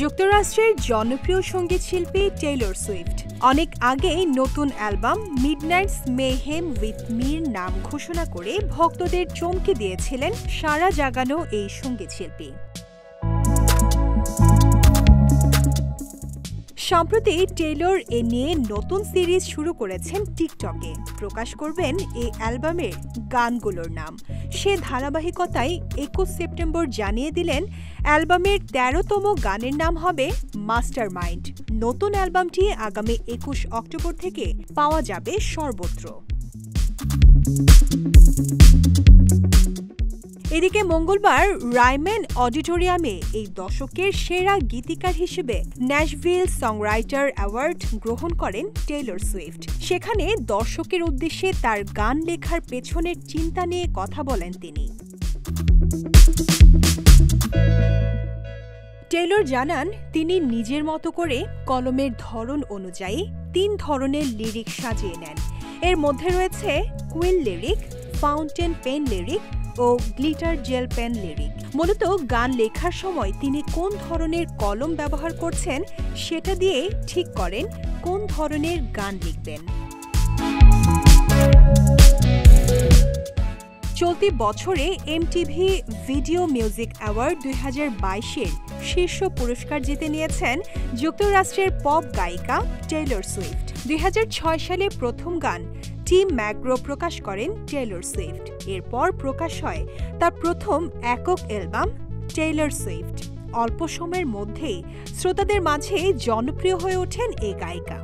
যুক্তরাষ্ট্রের জনপ্রিয় সংগীত শিল্পী টেইলর সুইফট। অনেক আগেই নতুন album Midnights Mayhem with me নাম ঘোষণা করে ভক্তদের চমকে দিয়েছিলেন সারা জাগানো এই সংগীত শিল্পী। সম্প্রতি টেইলর এ নিয়ে নতুন সিরিজ শুরু করেছেন টিকটকে। প্রকাশ করবেন এই অ্যালবামের গানগুলোর নাম। সে ধারাবাহিকতায় একুশ সেপ্টেম্বর জানিয়ে দিলেন, অ্যালবামের তেরোতম গানের নাম হবে মাস্টার মাইন্ড নতুন অ্যালবামটি আগামী একুশ অক্টোবর থেকে পাওয়া যাবে সর্বত্র। এদিকে মঙ্গলবার রাইম্যান অডিটোরিয়ামে এই দশকের সেরা গীতিকার হিসেবে ন্যাশভিল সংরাইটার অ্যাওয়ার্ড গ্রহণ করেন টেইলর সুইফট। সেখানে দর্শকের উদ্দেশ্যে তার গান লেখার পেছনের চিন্তা নিয়ে কথা বলেন তিনি। টেইলর জানান, তিনি নিজের মতো করে কলমের ধরন অনুযায়ী তিন ধরনের লিরিক সাজিয়ে নেন। এর মধ্যে রয়েছে quill lyric, fountain pen lyric ও গ্লিটার জেল পেন লিরিক। মূলত গান লেখার সময় তিনি কোন ধরনের কলম ব্যবহার করছেন সেটা দিয়ে ঠিক করেন কোন ধরনের গান লিখবেন। চলতি বছরে এমটিভি ভিডিও মিউজিক অ্যাওয়ার্ড দুই হাজার বাইশের শীর্ষ পুরস্কার জিতে নিয়েছেন যুক্তরাষ্ট্রের পপ গায়িকা টেইলর সুইফট। দুই হাজার ছয় সালে প্রথম গান টিম ম্যাগ্রো প্রকাশ করেন টেইলর সুইফট। এরপর প্রকাশ হয় তার প্রথম একক অ্যালবাম টেইলর সুইফট। অল্প সময়ের মধ্যেই শ্রোতাদের মাঝে জনপ্রিয় হয়ে ওঠেন এই গায়িকা।